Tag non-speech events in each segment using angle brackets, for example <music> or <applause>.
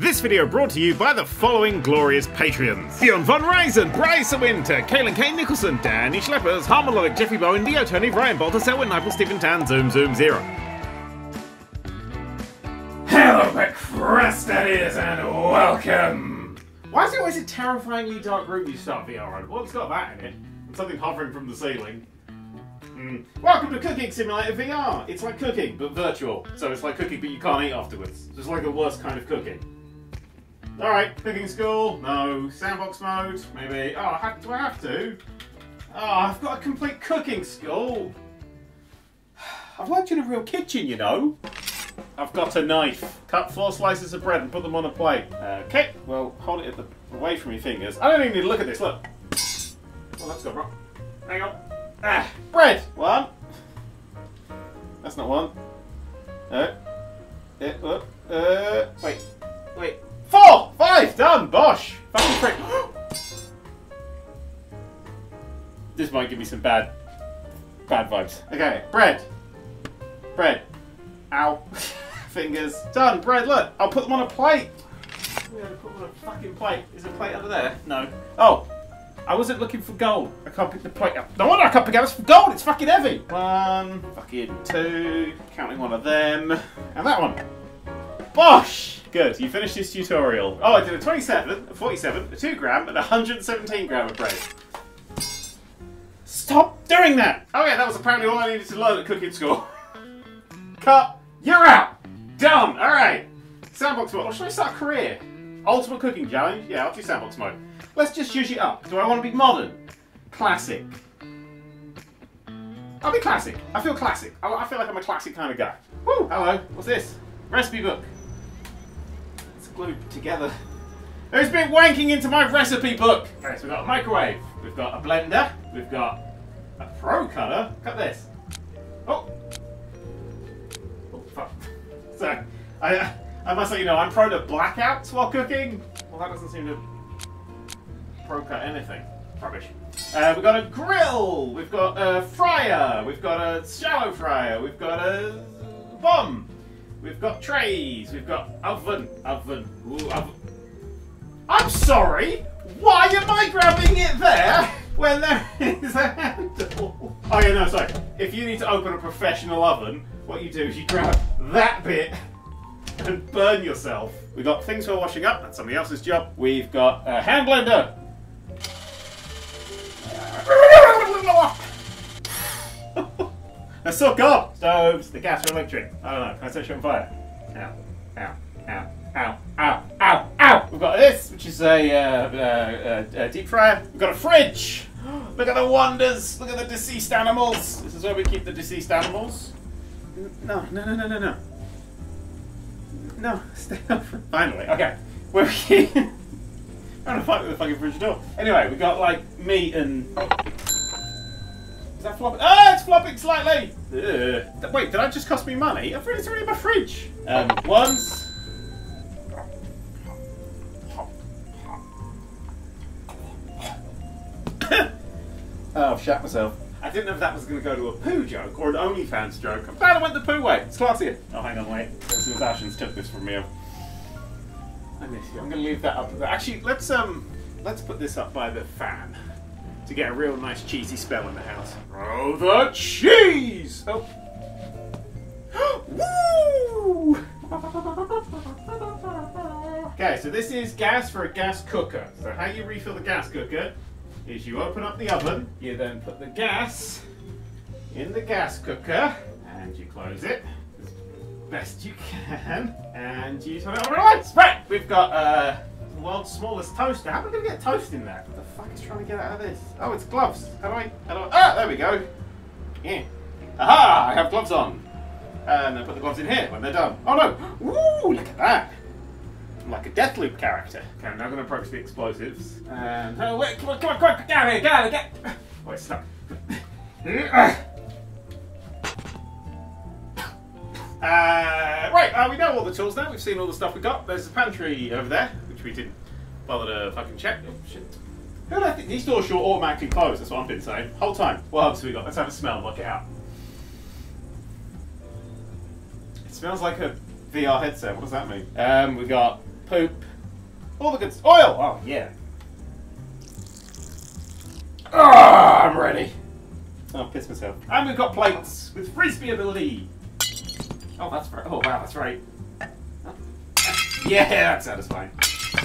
This video brought to you by the following glorious Patreons. Bjorn von Reisen, Bryce Winter, Kaylin K. Nicholson, Danny Schleppers, Harmonic, Jeffy Bowen, Dio Tony, Ryan Bolter, Selwyn Nipel, Stephen Tan, Zoom Zoom Zero. Hello, Procrastinators, and welcome! Why is it always a terrifyingly dark room you start VR on? Well, it's got that in it. And something hovering from the ceiling. Mm. Welcome to Cooking Simulator VR! It's like cooking, but virtual. So it's like cooking, but you can't eat afterwards. It's like the worst kind of cooking. Alright, cooking school, no. Sandbox mode, maybe. Oh, I have, do I have to? Oh, I've got a complete cooking school. I've worked in a real kitchen, you know. I've got a knife. Cut four slices of bread and put them on a plate. Okay, well, hold it the, away from your fingers. I don't even need to look at this, look. Well, that's got wrong. Hang on. Ah, bread. One. That's not one. Uh, uh, uh, uh, wait, wait. Four! Five! Done! Bosh! Fucking prick. <gasps> this might give me some bad, bad vibes. Okay, bread. Bread. Ow. <laughs> Fingers. Done. Bread, look. I'll put them on a plate. Yeah, put them on a fucking plate. Is there a plate under there? No. Oh. I wasn't looking for gold. I can't pick the plate up. No wonder I can't pick up. It's for gold. It's fucking heavy. One. Fucking two. Counting one of them. And that one. Bosh! Good, you finished this tutorial. Oh, I did a 27, a 47, a 2 gram, and a 117 gram of bread. Stop doing that! Oh yeah, that was apparently all I needed to learn at cooking school. <laughs> Cut! You're out! Done! Alright! Sandbox mode. Or should I start a career? Ultimate cooking challenge? Yeah, I'll do sandbox mode. Let's just use it up. Do I want to be modern? Classic. I'll be classic. I feel classic. I, I feel like I'm a classic kind of guy. Woo! Hello. What's this? Recipe book glued together. Who's been wanking into my recipe book? Okay, so we've got a microwave, we've got a blender, we've got a pro cutter. Cut this. Oh! Oh, fuck. <laughs> So, I, I must let you know, I'm prone to blackouts while cooking. Well, that doesn't seem to pro cut anything. Rubbish. Uh, we've got a grill, we've got a fryer, we've got a shallow fryer, we've got a bomb, We've got trays. We've got oven. Oven. Ooh, oven. I'm sorry. Why am I grabbing it there when there is a handle? Oh yeah, no, sorry. If you need to open a professional oven, what you do is you grab that bit and burn yourself. We've got things for washing up. That's somebody else's job. We've got a hand blender. Let's suck up! Stoves, the gas or electric. I don't know. Can I set you on fire? Ow. Ow. Ow. Ow. Ow. Ow. Ow. We've got this, which is a, uh, uh, uh, deep fryer. We've got a fridge. <gasps> Look at the wonders. Look at the deceased animals. This is where we keep the deceased animals. No, no, no, no, no, no. No, stay <laughs> over. Finally, okay. We're trying to fight with the fucking fridge door. Anyway, we got like meat and is that flopping? Ah, it's flopping slightly! Ugh. Wait, did that just cost me money? I've it's already in my fridge. Um, once. oh, <coughs> I've shat myself. I didn't know if that was going to go to a poo joke or an OnlyFans joke. I'm glad I went the poo way. It's classier. Oh, hang on, wait. Since Ashens took this from me. I miss you. I'm going to leave that up. Actually, let's um, let's put this up by the fan to get a real nice cheesy spell in the house. Throw the cheese! Oh. <gasps> Woo! <laughs> Okay, so this is gas for a gas cooker. So how you refill the gas cooker is you open up the oven, you then put the gas in the gas cooker, and you close it as best you can, and you turn it on. Right, we've got uh, the world's smallest toaster. How am I going to get toast in there? What the fuck is trying to get out of this? Oh, it's gloves. How do I... How do I... Ah, there we go. Yeah. Aha! I have gloves on. And I put the gloves in here when they're done. Oh no! Woo! Look at that! I'm like a Deathloop character. Okay, I'm now going to approach the explosives. And... Oh, wait, come on, come on, come on! Get out of here! Get out of here! Get... Oh, it's stuck. Uh, right, uh, we know all the tools now. We've seen all the stuff we got. There's a pantry over there which we didn't bother to fucking check. Oh, shit. Who do I think? These doors should automatically close, that's what I've been saying. Whole time. What else have we got? Let's have a smell and work it out. It smells like a VR headset. What does that mean? Um, we got poop, all the good oil. Oh yeah. Ah, I'm ready. Oh, piss myself. And we've got plates with frisbee ability. Oh, that's right. Oh wow, that's right. Yeah, that's satisfying.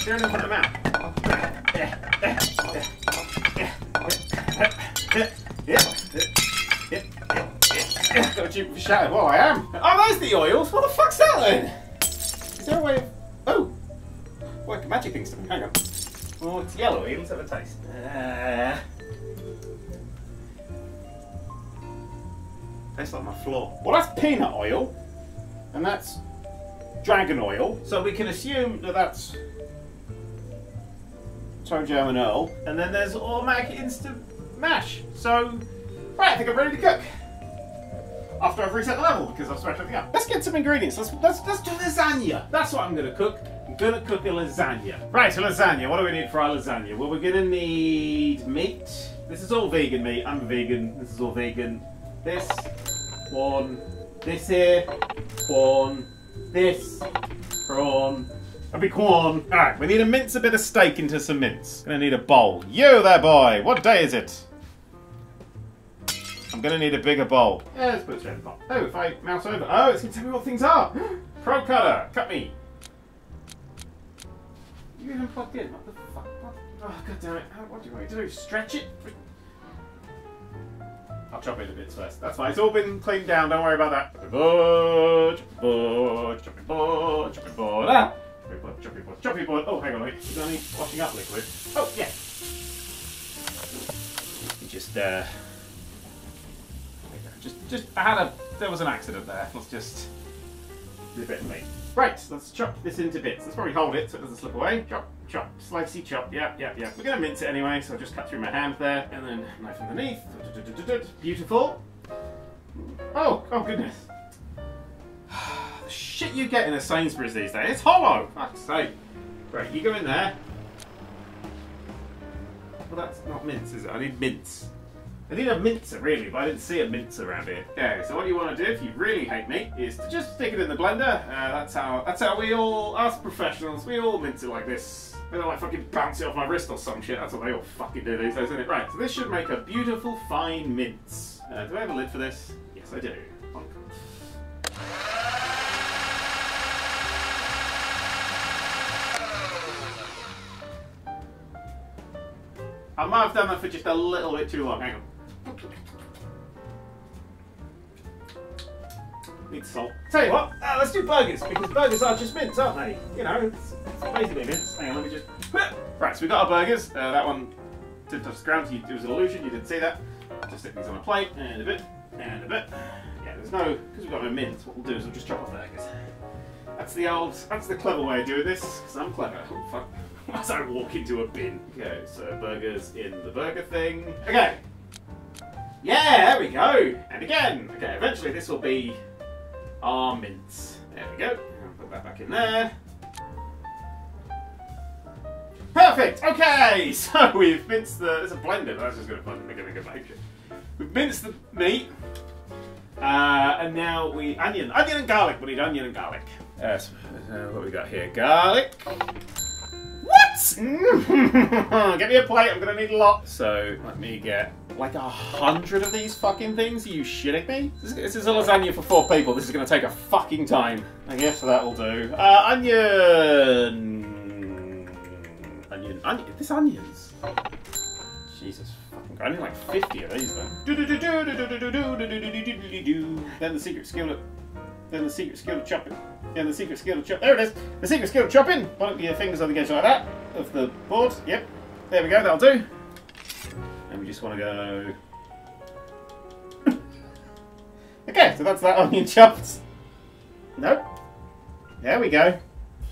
Put them out. Got a cheap shadow. Well, I am. Oh, there's the oils. What the fuck's that then? Is there a way of. Oh! Work magic things. Hang on. Oh, it's yellowy. Let's have a taste. Uh... Tastes like my floor. Well, that's peanut oil. And that's dragon oil. So we can assume that that's toe jam and Earl. And then there's automatic instant mash. So, right, I think I'm ready to cook. After I've reset the level because I've smashed everything up. Let's get some ingredients. Let's, let's, let's do lasagna. That's what I'm going to cook. I'm going to cook a lasagna. Right, so lasagna. What do we need for our lasagna? Well, we're to need meat. This is all vegan meat. I'm vegan. This is all vegan. This, one, this here, one, this, prawn, a big corn. Alright, we need to mince a bit of steak into some mince. Gonna need a bowl. You there, boy! What day is it? I'm gonna need a bigger bowl. Yeah, let's put it straight in the pot. Oh, if I mouse over. Oh, it's gonna tell me what things are. <gasps> Pro cutter, cut me. You even plugged in? What the fuck? What? Oh, god damn it. What do you want me to do? Stretch it? I'll chop it into bits first. That's fine. It's all been cleaned down. Don't worry about that. Board, choppy board, choppy board, choppy board. Ah! Choppy board, choppy choppy board. Oh, hang on a minute. You got any washing up liquid? Oh, yeah. You just, uh... Just, just, I had a, there was an accident there. Let's just do a bit of meat. Right, let's chop this into bits. Let's probably hold it so it doesn't slip away. Chop, chop, slicey chop. Yeah, yeah, yeah. We're gonna mince it anyway, so I'll just cut through my hand there, and then knife underneath. Beautiful. Oh, oh goodness. You get in a Sainsbury's these days. It's hollow. Fuck's sake. Right, you go in there. Well, that's not mince, is it? I need mince. I need a mincer, really, but I didn't see a mincer around here. Okay, so what you want to do if you really hate meat is to just stick it in the blender. Uh, that's how that's how we all, us professionals, we all mince it like this. They don't like fucking bounce it off my wrist or some shit. That's what they all fucking do these days, isn't it? Right, so this should make a beautiful, fine mince. Uh, do I have a lid for this? Yes, I do. I might have done that for just a little bit too long. Hang on. Need salt. Tell you what, uh, let's do burgers because burgers are just mints, aren't they? You know, it's, it's basically mints. Hang on, let me just. Right, so we got our burgers. Uh, that one didn't touch the ground. It was an illusion. You didn't see that. Just stick these on a plate and a bit and a bit. Yeah, there's no because we've got no mints. What we'll do is we'll just chop off burgers. That's the old. That's the clever way of doing this. Because I'm clever. Oh fuck. As I walk into a bin. Okay, so burgers in the burger thing. Okay. Yeah, there we go. And again. Okay, eventually this will be our mince. There we go. Put that back in there. Perfect. Okay, <laughs> so we've minced the. There's a blender. That's just going to make a make it. We've minced the meat. Uh, and now we onion, onion and garlic. We need onion and garlic. Uh, so, uh, what we got here? Garlic. What? get me a plate. I'm gonna need a lot. So let me get like a hundred of these fucking things. Are you shitting me? This is, a lasagna for four people. This is gonna take a fucking time. I guess that'll do. Uh, onion. Onion. Onion. This onions. Jesus fucking. I need like 50 of these then. Then the secret skill to. Then the secret skill to chopping. Then the secret skill. There it is. The secret skill chopping. Point your fingers on the edge like that of the board. Yep. There we go. That'll do. And we just want to go. <laughs> okay, so that's that <laughs> onion chopped. Nope. There we go.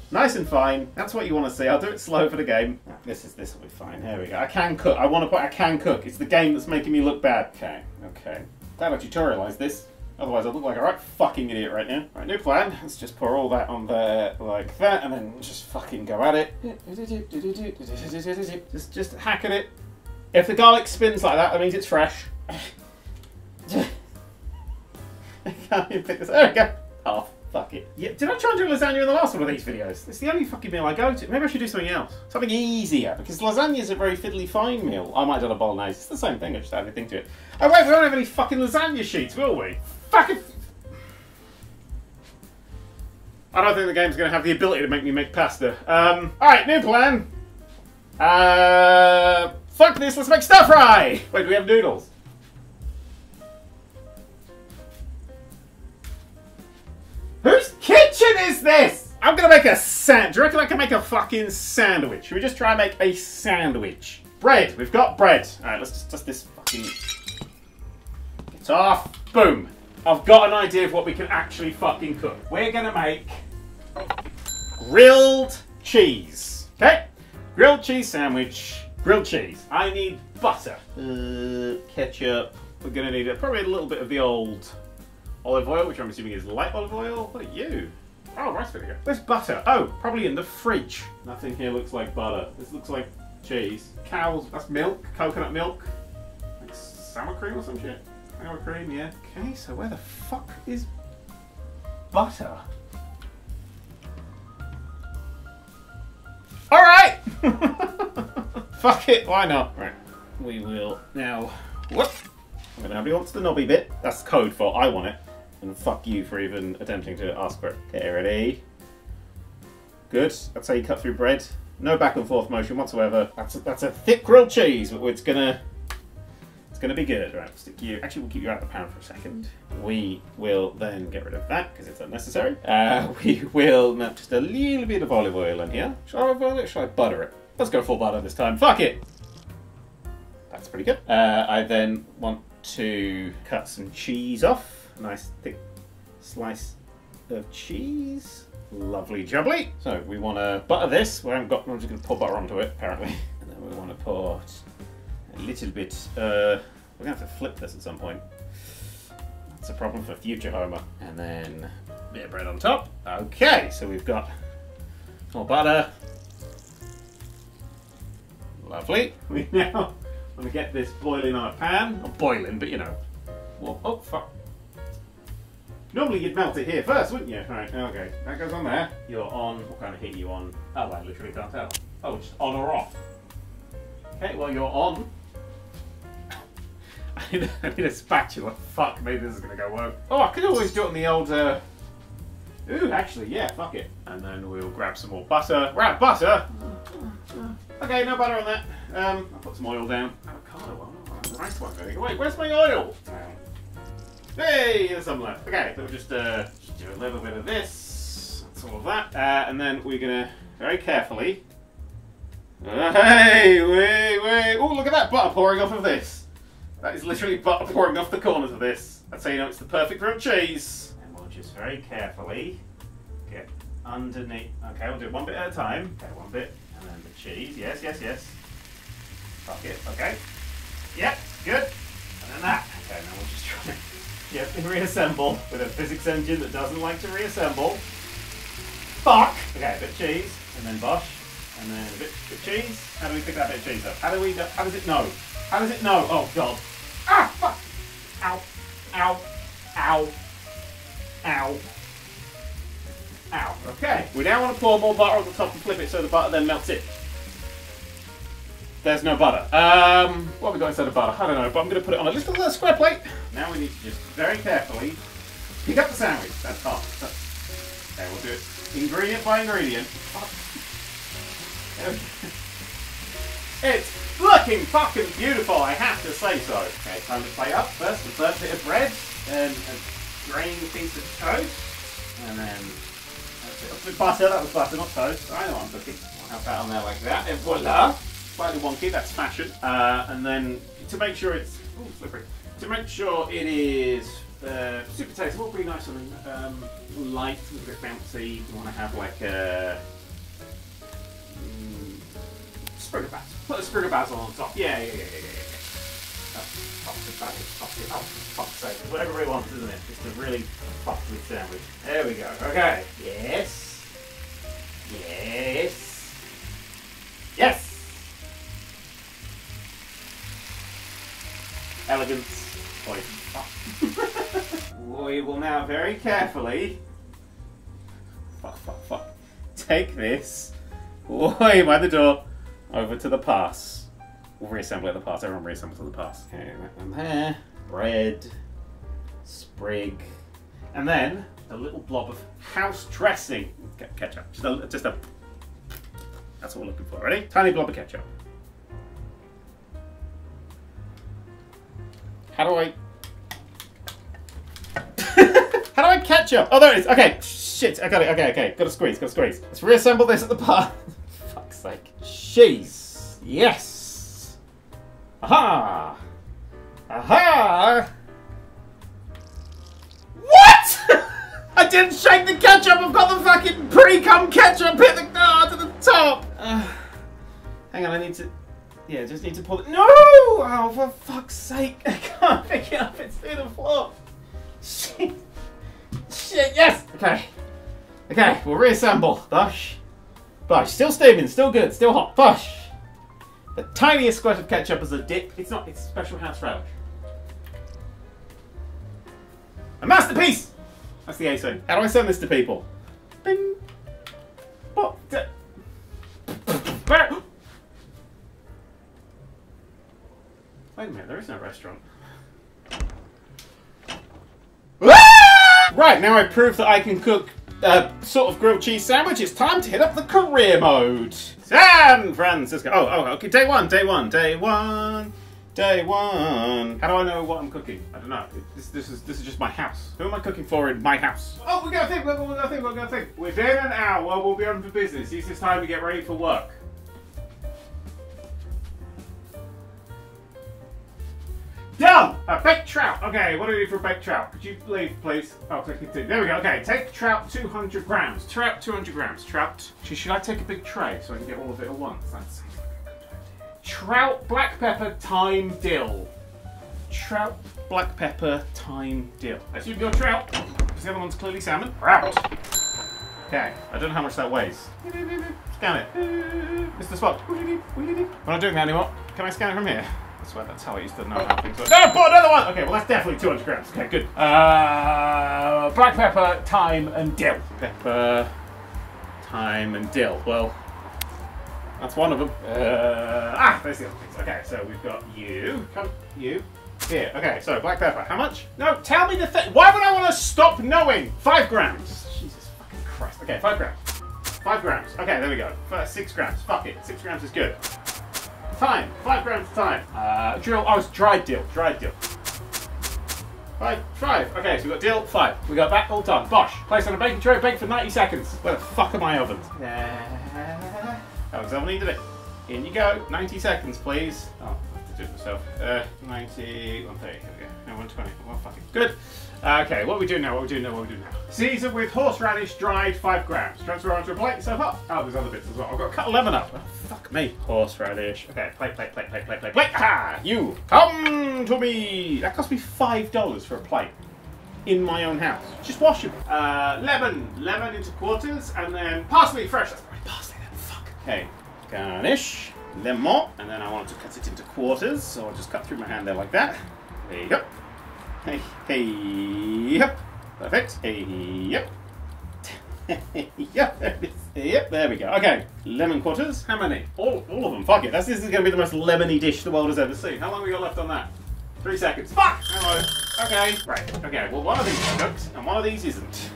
Nice and fine. That's what you want to see. I'll do it slow for the game. This is this will be fine. There we go. I can cook. I want to put I can cook. It's the game that's making me look bad. Okay. Okay. Glad I tutorialized this. Otherwise, I'd look like a right fucking idiot right now. Right, new plan. Let's just pour all that on there like that, and then just fucking go at it. Just, just hack at it. If the garlic spins like that, that means it's fresh. I <laughs> can't even pick this. There we go. Half. Fuck it. Yeah, did I try and do lasagna in the last one of these videos? It's the only fucking meal I go to. Maybe I should do something else. Something easier, because lasagna is a very fiddly fine meal. I might have done a bolognese. It's the same thing, I just add anything to it. Oh wait, we don't have any fucking lasagna sheets, will we? Fucking... I don't think the game's going to have the ability to make me make pasta. Um, alright, new plan. Uh, fuck this, let's make stir fry! Wait, do we have noodles? Whose kitchen is this? I'm gonna make a sand. Do you reckon I can make a fucking sandwich? Should we just try and make a sandwich? Bread. We've got bread. Alright, let's just dust this fucking... Get off. Boom. I've got an idea of what we can actually fucking cook. We're gonna make grilled cheese. Okay? Grilled cheese sandwich. Grilled cheese. I need butter. Uh, ketchup. We're gonna need a, probably a little bit of the old olive oil, which I'm assuming is light olive oil. What are you? Oh, rice vinegar. Where's butter? Oh, probably in the fridge. Nothing here looks like butter. This looks like cheese. Cows, that's milk. Coconut milk. Like sour cream or some shit. Sour cream, yeah. Okay, so where the fuck is butter? Alright! <laughs> fuck it, why not? Right, we will now... What? Wants the knobby bit. That's code for I want it. And fuck you for even attempting to ask for it. Okay, ready? Good. That's how you cut through bread. No back and forth motion whatsoever. That's a, that's a thick grilled cheese, but it's gonna it's gonna be good. Right, stick you. Actually, we'll keep you out of the pan for a second. We will then get rid of that because it's unnecessary. Uh, <laughs> we will melt just a little bit of olive oil in here. Shall I it? Shall I butter it? Let's go full butter this time. Fuck it. That's pretty good. Uh, I then want to cut some cheese off. Nice thick slice of cheese. Lovely jubbly. So we want to butter this. We haven't got. I'm just going to pour butter onto it apparently, <laughs> and then we want to pour a little bit. Uh, we're to have to flip this at some point. That's a problem for future Homer. And then bit of bread on top. Okay, so we've got more butter. Lovely. <laughs> We now want to get this boiling on a pan. Not boiling, but you know. Well, oh, fuck. Normally you'd melt it here first, wouldn't you? Right, okay. That goes on there. You're on. What kind of heat are you on? Oh, I literally can't tell. Oh, just on or off. Okay, well, you're on. <laughs> Need, a, I need a spatula. Fuck, me, this is to go well. Oh, I could always do it on the old... Uh... Ooh, actually, yeah, fuck it. And then we'll grab some more butter. We're out of butter! Okay, no butter on that. Um, I'll put some oil down. Avocado one. Oh, nice one. Wait, where's my oil? Hey, there's some left. Okay, so we'll just uh, do a little bit of this. That's all of that. Uh, and then we're to very carefully... Hey, wait, wait. Oh, look at that butter pouring off of this. That is literally butter pouring off the corners of this. That's how you know it's the perfect grilled cheese. And we'll just very carefully get underneath. Okay, we'll do it one bit at a time. Okay, one bit. And then the cheese. Yes, yes, yes. Fuck it. Okay. Yep, good. And then that. Okay, now we'll just try Yep, reassemble with a physics engine that doesn't like to reassemble. Fuck! Okay, a bit of cheese, and then bosh, and then a bit, bit of cheese. How do we pick that bit of cheese up? How do we, how does it know? How does it know? Oh god. Ow, ow, ow, ow. Ow. Okay, we now want to pour more butter on the top and flip it so the butter then melts in. There's no butter. Um, what have we got instead of butter? I don't know, but I'm going to put it on a little uh, square plate. Now we need to just very carefully pick up the sandwich. That's. That's, okay, we'll do it ingredient by ingredient. <laughs> It's looking fucking beautiful, I have to say so. Okay, time to plate up. First, the first bit of bread, then a green piece of toast, and then that's it. Butter, that was butter, not toast. I know I'm cooking. I'll have that on there like that, and voila slightly wonky, that's fashion. Uh, and then to make sure it's ooh, slippery, to make sure it is uh, super tasty, would be nice and um, light, a little bit bouncy. You want to have like a mm, sprig of basil. Put a sprig of basil on top. Yeah, yeah, yeah, yeah, yeah. yeah. Oh, fuck's sake. What everybody wants, isn't it? Just a really fucked sandwich. There we go. Okay. Yes. Yes. Yes. elegance. <laughs> We will now very carefully fuck, fuck, fuck. take this way by the door over to the pass. We'll reassemble at the pass. Everyone reassembles at the pass. Okay, that one there. Bread. Sprig. And then a little blob of house dressing. Ke- Ketchup. Just a, just a. That's what we're looking for. Ready? Tiny blob of ketchup. How do I? <laughs> How do I ketchup? Oh, there it is. Okay. Shit. I got it. Okay, okay. Got to squeeze. Got to squeeze. Let's reassemble this at the bar. <laughs> Cheese. Yes. Aha. Aha. What? <laughs> I didn't shake the ketchup. I've got the fucking pre-cum ketchup hit the oh, to the top. Uh, <sighs> hang on. I need to. Yeah, just need to pull it. No! Oh, for fuck's sake! <laughs> I can't pick it up. It's through the floor. Shit. Shit. Yes. Okay. Okay. We'll reassemble. Bush. Bush. Still steaming. Still good. Still hot. Bush. The tiniest squirt of ketchup as a dip. It's not. It's special house relish. A masterpiece. That's the A thing. How do I send this to people? Bing. What? D- <gasps> Wait a minute, there is no restaurant. Ah! right, now I prove that I can cook a sort of grilled cheese sandwich, it's time to hit up the career mode. San Francisco. Oh, oh, okay, day one, day one, day one, day one. How do I know what I'm cooking? I don't know. This, this is this is just my house. Who am I cooking for in my house? Oh, we got to think, we got to think, we got to think. Within an hour, we'll be open for business. Use this time to get ready for work. Done! A baked trout. Okay, what do we do for a baked trout? Could you leave, please? Oh, take it too. There we go. Okay, take trout 200 grams. Trout 200 grams. Trout. Should I take a big tray so I can get all of it at once? That sounds like a good idea. Trout, black pepper, thyme, dill. Trout, black pepper, thyme, dill. Let's use your trout, because the other one's clearly salmon. Trout. Okay, I don't know how much that weighs. Scan it. Mr. Spot. We're not doing that anymore. Can I scan it from here? I swear that's how I used to know how things work. No, put another one! Okay, well that's definitely 200 grams. Okay, good. Uh, black pepper, thyme, and dill. Pepper, thyme, and dill. Well, that's one of them. Uh, ah, there's the other things. Okay, so we've got you. Come, you. Here. Okay, so black pepper. How much? No, tell me the thing. Why would I want to stop knowing? Five grams. Jesus fucking Christ. Okay, five grams. Five grams. Okay, there we go. First, six grams. Fuck it. Six grams is good. Thyme. Five grams of thyme. Uh, dill. Oh, it's dried dill. Dried dill. Five. Five. Okay, so we've got dill. Five. We got that all done. Bosh. Place on a baking tray. Bake for 90 seconds. Where the fuck are my ovens? That was how I needed it. In you go. 90 seconds, please. Oh, I have to do it myself. Uh, 90. 130. Here we go. No, 120. Well, fucking good. Okay, what we doing now? What we doing now? What we doing now? Season with horseradish dried 5 grams. Transfer onto a plate so far. Oh, there's other bits as well. I've got to cut 11 up. Oh, fuck me. Horseradish. Okay, plate, plate, plate, plate, plate, plate, plate. Ah, you. Come to me. That cost me $5 for a plate. In my own house. Just wash it. Uh, lemon. Lemon into quarters. And then parsley fresh. That's probably parsley then. Fuck. Okay. Garnish. Lemon. And then I want to cut it into quarters. So I'll just cut through my hand there like that. There you go. Hey, hey, yep. Perfect. Hey, yep. <laughs> yep, there. Yep, there we go. Okay, lemon quarters. How many? All, all of them. Fuck it. That's, this is going to be the most lemony dish the world has ever seen. How long we got left on that? Three seconds. Fuck! Hello. Okay. Right. Okay. Well, one of these is cooked, and one of these isn't.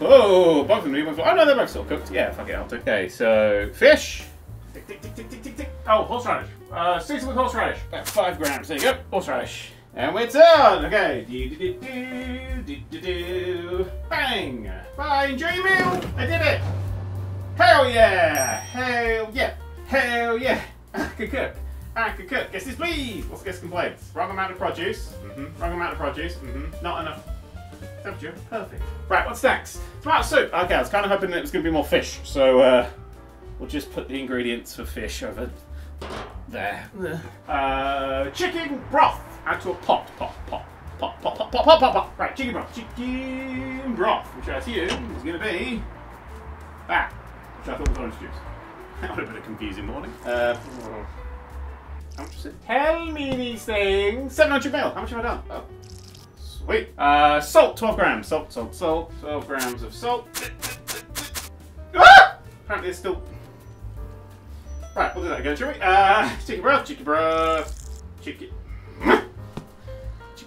Oh, both of them. Oh no, they're both still cooked. Yeah, fuck it. I'll do. Okay, so fish. Tick, tick, tick, tick, tick, tick, tick. Oh, horseradish. Uh, season with horseradish. About five grams. There you go. Horseradish. And we're done. Okay. Do do do do do do do. Bang. Bye. Enjoy your meal. I did it. Hell yeah. Hell yeah. Hell yeah. I can cook. I can cook. Guess this please. What's guest complaints? Wrong amount of produce. Mm-hmm. Wrong amount of produce. Mm-hmm. Not enough. Temperature. Perfect. Right. What's next? Tomato soup. Okay. I was kind of hoping that it was going to be more fish. So uh, we'll just put the ingredients for fish over there. Uh, chicken broth. Add to a pot. Pot. Pot. Pot. Pot. Pot. Pot. Pot. Pot. pot. Right. Chicken broth. Chicken broth. Which I assume is going to be that. Which I thought was orange juice. <laughs> That would have been a confusing morning. Uh, how much is it? Tell me these things. 700 mil. How much have I done? Oh. Sweet. Uh, salt, 12 grams. Salt, salt, salt. 12 grams of salt. Ah! Apparently it's still... Right, we'll do that again, shall we? Uh, <laughs> cheeky broth, cheeky broth, cheeky...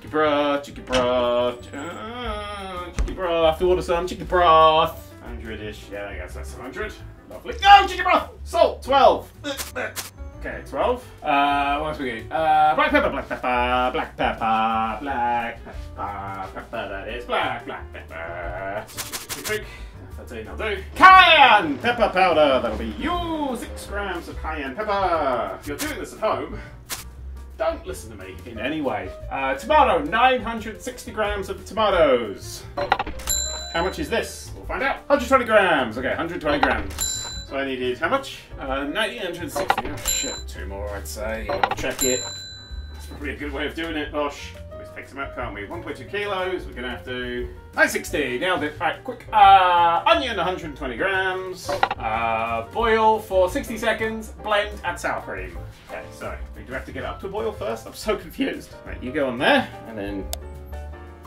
cheeky broth, cheeky broth, uh, cheeky broth, order some cheeky broth. 100-ish, yeah, I guess that's 100. Lovely. Go, cheeky broth! Salt, 12. Okay, 12. Uh, what else we getting? Uh, black pepper, black pepper, black pepper, black pepper, pepper, that is, black, black pepper. Thirteen, I'll do. Cayenne pepper powder, that'll be you. Six grams of cayenne pepper. If you're doing this at home, don't listen to me in any way. Uh, tomato, 960 grams of tomatoes. How much is this? We'll find out. 120 grams. Okay, 120 grams. So I needed how much? Uh, 960. Oh shit, two more I'd say. I'll check it. That's probably a good way of doing it, Bosh. Take some out, can't we? 1.2 kilos. We're gonna have to 960. Nailed it. Right, quick. Uh, onion, 120 grams. Uh, boil for 60 seconds. Blend. Add sour cream. Okay, so we do have to get up to boil first. I'm so confused. Right, you go on there, and then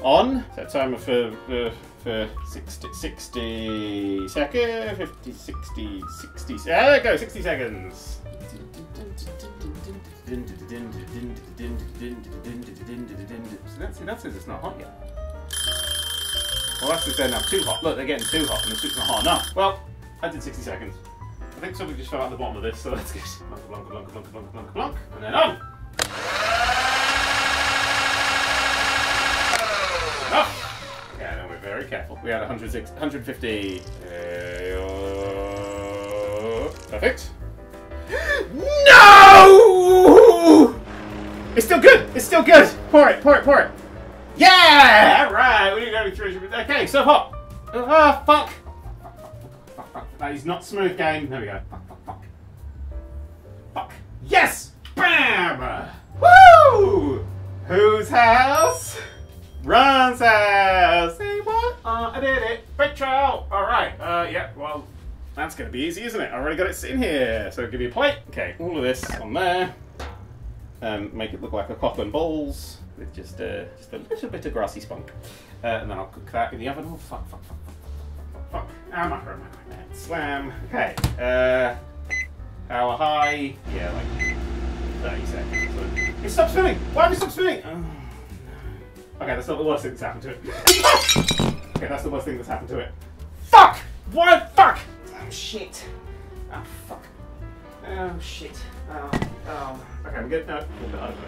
on. Set timer for. Uh, for 60, 60 seconds, 50, 60, 60, yeah, there we go, 60 seconds. See, that says it's not hot yet. Well, that's just they're now too hot. Look, they're getting too hot and the soup's not hot enough. Well, I did 60 seconds. I think something just fell out the bottom of this, so let's get blunk, blunk, blunk, blunk, blunk, blunk, blunk, and then on! Enough! Yeah, then we're very careful. We had 106, 150. Uh, perfect. <gasps> No! It's still good. It's still good. Pour it. Pour it. Pour it. Yeah! All right. We got three. Okay. So hot. Ah, fuck. Fuck, fuck. That is not smooth game. There we go. Fuck, fuck, fuck. Fuck. Yes! Bam! Woo! Whose house? Ron's house. Say what? Uh, I did it. Big trial. All right. Uh, yeah. Well, that's gonna be easy, isn't it? I already got it sitting here. So give me a plate. Okay. All of this on there. Um, make it look like a cock and balls with just a just a little bit of grassy spunk, uh, and then I'll cook that in the oven. Oh fuck! Fuck! Fuck! Fuck! Fuck! Ah, macro. Slam. Okay. Uh, how high? Yeah, like 30 seconds. It stopped spinning. Why have you stopped spinning? Oh. Okay, that's not the worst thing that's happened to it. <laughs> okay, that's the worst thing that's happened to it. Fuck! Why? Fuck! Oh shit. Oh fuck. Oh shit. Oh, oh. Okay, I'm good. No.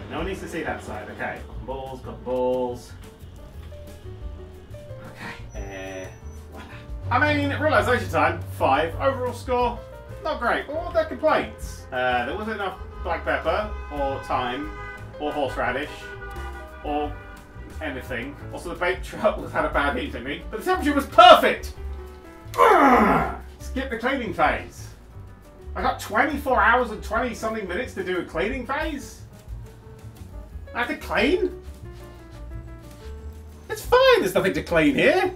No one needs to see that side. Okay. Balls, got balls. Okay. Uh. I mean, realization time, five. Overall score, not great. But what were their complaints? Uh, there wasn't enough black pepper, or thyme, or horseradish, or anything. Also, the baked truck had a bad heat in me, but the temperature was perfect! Skip the cleaning phase. I got 24 hours and 20 something minutes to do a cleaning phase? I have to clean? It's fine, there's nothing to clean here.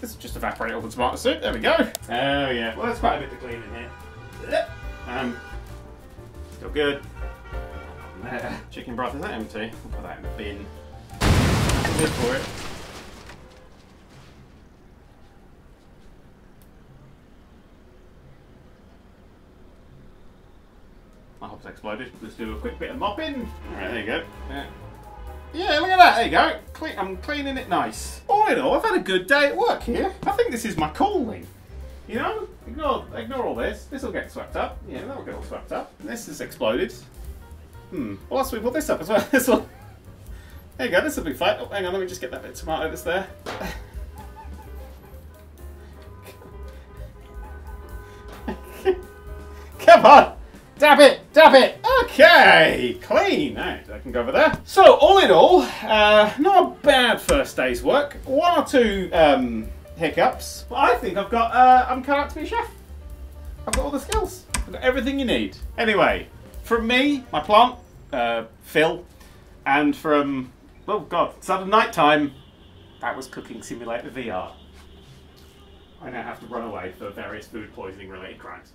This is just evaporate all the tomato soup. There we go. Oh yeah, well there's quite a bit to clean in here. Um, still good. There. Chicken broth, is that empty? I'll put that in the bin. Good for it. My hop's exploded. Let's do a quick bit of mopping. Alright, there you go. Yeah. yeah, look at that. There you go. Cle I'm cleaning it nice. All in all, I've had a good day at work here. I think this is my calling. You know, ignore, ignore all this. This will get swept up. Yeah, that'll get all swept up. This has exploded. Hmm. Well, let's put this up as well. <laughs> this will. There you go. This will be fine. Oh, hang on. Let me just get that bit of tomato that's there. <laughs> Come on. Dab it, dab it. Okay, clean. Right, I can go over there. So, all in all, uh, not a bad first day's work. One or two um, hiccups, but I think I've got. Uh, I'm cut out to be a chef. I've got all the skills. I've got everything you need. Anyway, from me, my plant, uh, Phil, and from oh god, Saturday night time. That was Cooking Simulator VR. I now have to run away for various food poisoning related crimes.